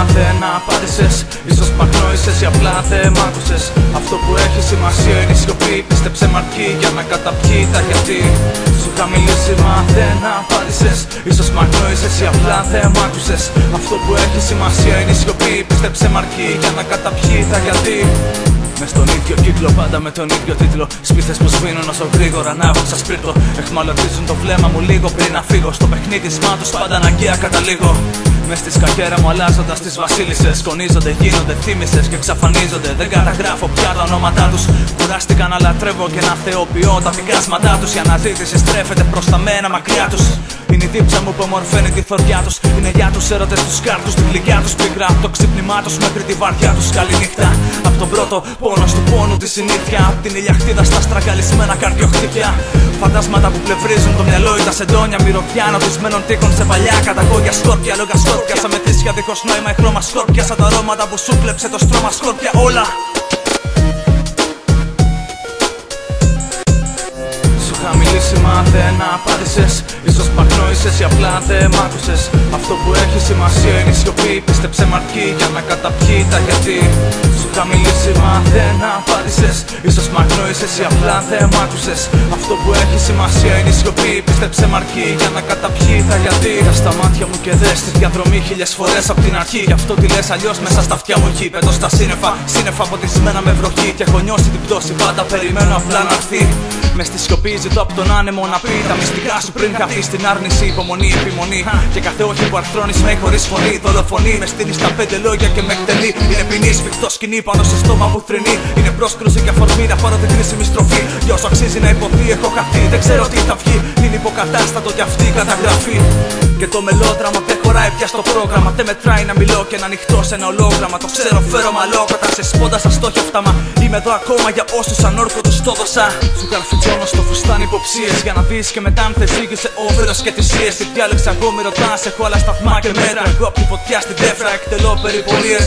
μάθε να απάντησες. Ίσως μ' αγνόησες ή απλά δεν μ' άκουσες. Αυτό που έχει σημασία είναι η σιωπή. Πίστεψε μ' αρκεί για να καταπιεί τα γιατί Σου είχα μιλήσει μάθε να απάντησες. Ίσως μ' αγνόησες ή απλά δεν μ' άκουσες. Αυτό που έχει σημασία είναι η σιωπή. Πίστεψε μ' αρκεί για να καταπιεί τα γιατί μες στον ίδιο κύκλο, πάντα με τον ίδιο τίτλο. Σπίθες που σβήνουν όσο γρήγορα να έχω σπίρτο. Εχμαλωτίζουν το βλέμμα μου λίγο πριν να φύγω. Στο παιχνίδι του πάντα αναγκαία καταλήγω. Μες στη σκακέρα μου αλλάζοντας τις βασίλισσες. Σκονίζονται, γίνονται θύμησες και εξαφανίζονται. Δεν καταγράφω πια τα ονόματά τους. Κουράστηκα να λατρεύω και να θεοποιώ τα πικάσματά τους. Η αναζήτηση στρέφεται προς τα μένα μακριά τους. Είναι η δίψα μου που ομορφαίνει τη θωριά τους. Είναι για τους έρωτες τους κάρτους, την γλυκιά τους πίκρα. Από το ξύπνημά τους μέχρι τη βαριά τους. Καληνύχτα. Από τον πρώτο πόνο του πόνου τη συνήθεια. Απ' την ηλιαχτίδα στα στραγγαλισμένα καρδιοχτύπια. Φαντάσματα που πλευρίζουν το μυαλό ή τα σεντόνια. Μυρωδιά νοτισμένων τείχων σε παλιά κατακόγια σκόρπια. Λόγια σκόρπια σαν μεθύσια δίχως νόημα. Η χρώμα σκόρπια σαν τα αρώματα που σου κλέψε το στρώμα σκόρπια. Όλα είχα μιλήσει μα δεν απάντησες Ίσως μ' αγνόησες ή απλά δεν μ' άκουσες Αυτό που έχει σημασία είναι η σιωπή Πίστεψε μ' αρκεί για να καταπιεί τα γιατί Σου είχα μιλήσει μα δεν απάντησες Ίσως μ' αγνόησες ή απλά δεν μ' άκουσες Αυτό που έχει σημασία είναι η σιωπή Πίστεψε μ' αρκεί για να καταπιεί τα γιατί Τα στα μάτια μου και δες τη διαδρομή χίλιες φορές από την αρχή Γι' αυτό τη λες αλλιώς μέσα στα αυτιά μου εκεί Πέτω στα σύννεφα, σύννεφα ποτισμένα με βροχή Και έχω νιώσει την πτώση πάντα περιμένω απλά να έρθει μες στη σιωπή ζητώ από τον άνεμο να πει τα μυστικά σου πριν χαθεί στην άρνηση, υπομονή, επιμονή. Και κάθε όχι που αρθρώνεις με χωρίς φωνή. Δολοφονεί, μες στείλει στα πέντε λόγια και με εκτελεί. Είναι ποινής, σφιχτός σκηνή πάνω στο στόμα που θρυνεί. Είναι πρόσκρουση και αφορμή να πάρω την κρίσιμη στροφή. Για όσο αξίζει να υποθεί, έχω χαθεί. Δεν ξέρω τι θα βγει. Είναι υποκατάστατο κι αυτή η καταγραφή. Και το μελόδραμα δεν χωράει πια στο πρόγραμμα. Δεν μετράει να μιλώ και να ανοιχτώ σε ένα ολόγραμμα. Το ξέρω, φέρω μαλόκατα σε σπόντα στα στόχευτα. Μα είμαι εδώ ακόμα για όσους ανόρκωτους το δώσα. Σου καρφιτζώνω στο φουστάνι υποψίες για να δεις και μετά αν θες σε όφελο και θυσίε. Τι διάλεξα εγώ με ρωτάς, έχω άλλα σταθμά και μέτρα. Εγώ από τη φωτιά στην τέφρα εκτελώ περιπολίες.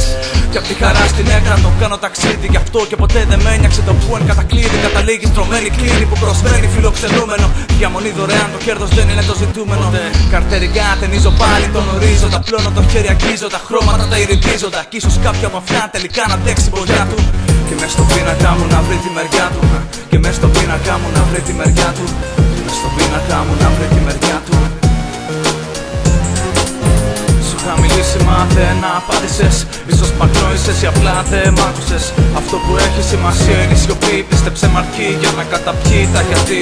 Και από τη χαρά στην έκρα το κάνω ταξίδι. Γι' αυτό και ποτέ δεν με ένιαξε το που εν κατακλείδη. Καταλήγει στρωμένη κλίνη που προσφέρει φιλοξενούμενο. Διαμονή δωρεάν το κέρδος δεν είναι το ζητούμενο. Καρτερικά ταινίζω πάλι τον ορίζοντα. Πλώνω το χέρι αγγίζω τα χρώματα τα ηρητίζοντα. Κι ίσω κάποια από αυτά τελικά να αντέξει ποδιά του. Και μες στο πίνακα μου να βρει τη μεριά του. Και μες στο πίνακα μου να βρει τη μεριά του. Και μες στο πίνακα μου να βρει τη μεριά του. Σου είχα μιλήσει μα δεν απάντησες Ίσως μ' αγνόησες ή απλά δεν μ' άκουσες. Αυτό που έχει σημασία είναι η σιωπή. Πίστεψε μ' αρκεί για να καταπιεί τα γιατί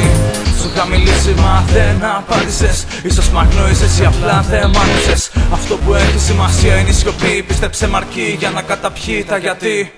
Σου είχα μιλήσει μα δεν απάντησες. Ίσως μ' αγνόησες ή απλά δεν μ' άκουσες. Αυτό που έχει σημασία είναι η σιωπή. Πίστεψε μ' αρκεί για να καταπιεί τα γιατί